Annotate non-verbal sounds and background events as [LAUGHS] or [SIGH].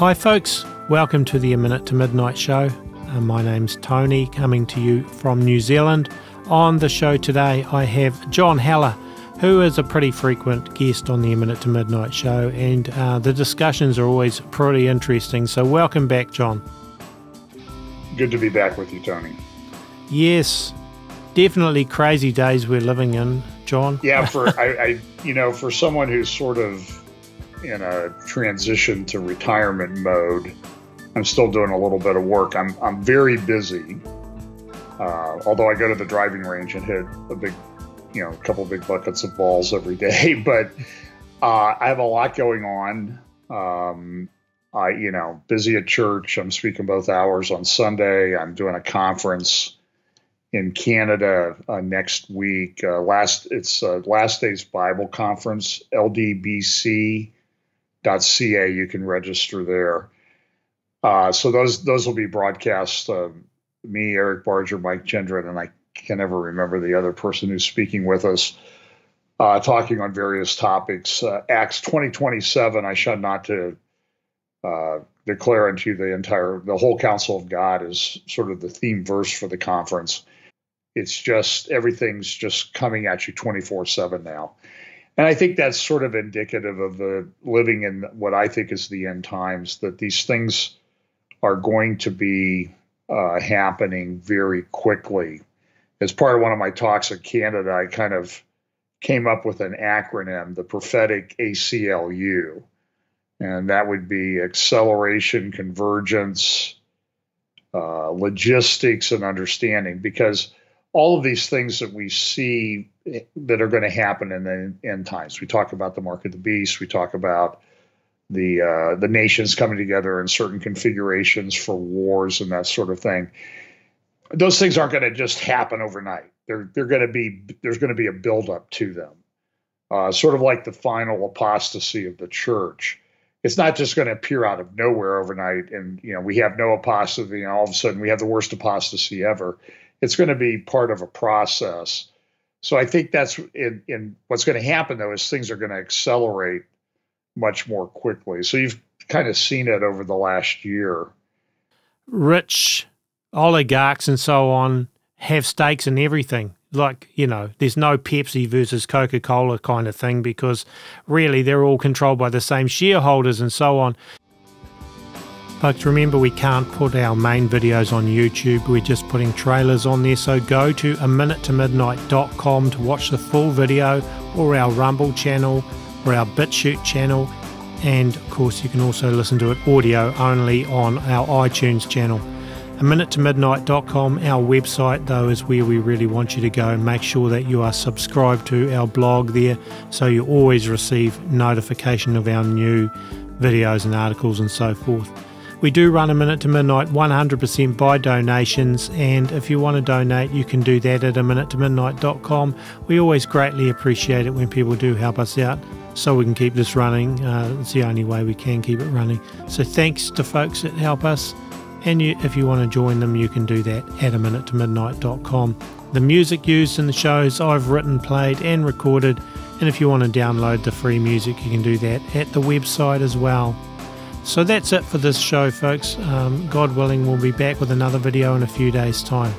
Hi, folks. Welcome to the A Minute to Midnite show. Uh, my name's Tony, coming to you from New Zealand. On the show today, I have John Haller, who is a pretty frequent guest on the A Minute to Midnite show, and uh, the discussions are always pretty interesting. So, welcome back, John. Good to be back with you, Tony. Yes, definitely crazy days we're living in, John. Yeah, [LAUGHS] for I, I, you know, for someone who's sort of in a transition to retirement mode. I'm still doing a little bit of work. I'm I'm very busy. Uh, although I go to the driving range and hit a big, you know, a couple big buckets of balls every day, [LAUGHS] but uh, I have a lot going on. Um, I, you know, busy at church. I'm speaking both hours on Sunday. I'm doing a conference in Canada uh, next week. Uh, last it's uh, last day's Bible conference, LDBC ca. You can register there. Uh, so those those will be broadcast. Uh, me, Eric Barger, Mike Gendron, and I can never remember the other person who's speaking with us, uh, talking on various topics. Uh, Acts twenty twenty seven. I shall not to uh, declare unto the entire the whole counsel of God is sort of the theme verse for the conference. It's just everything's just coming at you twenty four seven now. And I think that's sort of indicative of the living in what I think is the end times, that these things are going to be uh, happening very quickly. As part of one of my talks in Canada, I kind of came up with an acronym, the prophetic ACLU. And that would be acceleration, convergence, uh, logistics, and understanding. Because all of these things that we see that are going to happen in the end times. We talk about the mark of the beast. We talk about the uh, the nations coming together in certain configurations for wars and that sort of thing. Those things aren't going to just happen overnight. They're they're going to be there's going to be a buildup to them, uh, sort of like the final apostasy of the church. It's not just going to appear out of nowhere overnight, and you know we have no apostasy, and all of a sudden we have the worst apostasy ever. It's going to be part of a process so I think that's in, in what's going to happen though is things are going to accelerate much more quickly. So you've kind of seen it over the last year. Rich oligarchs and so on have stakes in everything. Like, you know, there's no Pepsi versus Coca Cola kind of thing because really they're all controlled by the same shareholders and so on. Folks, remember we can't put our main videos on YouTube. We're just putting trailers on there. So go to a minute to midnite.com to watch the full video or our Rumble channel or our BitChute channel. And of course, you can also listen to it audio only on our iTunes channel. A minute to midnite.com, our website, though, is where we really want you to go and make sure that you are subscribed to our blog there so you always receive notification of our new videos and articles and so forth. We do run a minute to midnite 100% by donations, and if you want to donate, you can do that at a minute to midnite.com. We always greatly appreciate it when people do help us out so we can keep this running. Uh, it's the only way we can keep it running. So thanks to folks that help us. And you, if you want to join them, you can do that at a minute to midnite.com. The music used in the shows I've written, played, and recorded. And if you want to download the free music, you can do that at the website as well. So that's it for this show, folks. Um, God willing, we'll be back with another video in a few days' time.